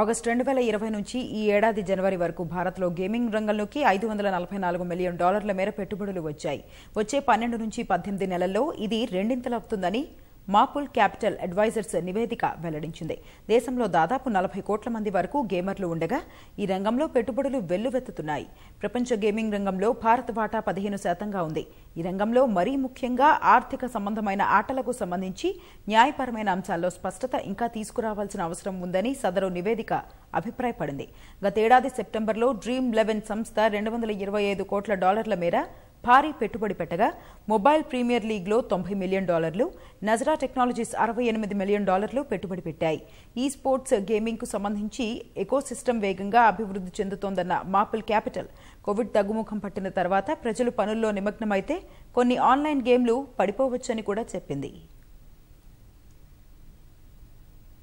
August రెండు వేల ఇరవై నుంచి ఈ ఏడాది జనవరి వరకు భారత్లో గేమింగ్ రంగంలోకి ఐదు వందల నలభై నాలుగు మిలియన్ డాలర్ల మేర పెట్టుబడులు వచ్చాయి. వచ్చే పన్నెండు నుంచి పద్దెనిమిది నెలల్లో ఇది రెండింతలవుతుందని మాపుల్ క్యాపిటల్ అడ్వైజర్స్ నివేదిక వెల్లడించింది. దేశంలో దాదాపు నలభై కోట్ల మంది వరకు గేమర్లు ఉండగా ఈ రంగంలో పెట్టుబడులు వెల్లువెత్తుతున్నాయి. ప్రపంచ గేమింగ్ రంగంలో భారత్ వాటా పదిహేను శాతంగా ఉంది. ఈ రంగంలో మరీ ముఖ్యంగా ఆర్థిక సంబంధమైన ఆటలకు సంబంధించి న్యాయపరమైన అంశాల్లో స్పష్టత ఇంకా తీసుకురావాల్సిన అవసరం ఉందని సదరు నివేదిక అభిప్రాయపడింది. గతేడాది సెప్టెంబర్లో డ్రీమ్ లెవెన్ సంస్థ రెండు వందల ఇరవై ఐదు కోట్ల డాలర్ల మేర భారీ పెట్టుబడి పెట్టగా మొబైల్ ప్రీమియర్ లీగ్లో తొంభై మిలియన్ డాలర్లు నజరా టెక్నాలజీస్ అరవై ఎనిమిది మిలియన్ డాలర్లు పెట్టుబడి పెట్టాయి. ఈ స్పోర్ట్స్ గేమింగ్కు సంబంధించి ఎకోసిస్టమ్ వేగంగా అభివృద్ధి చెందుతోందన్న మాపుల్ క్యాపిటల్ కోవిడ్ తగ్గుముఖం పట్టిన తర్వాత ప్రజలు పనుల్లో నిమగ్నమైతే కొన్ని ఆన్లైన్ గేమ్లు పడిపోవచ్చని కూడా చెప్పింది.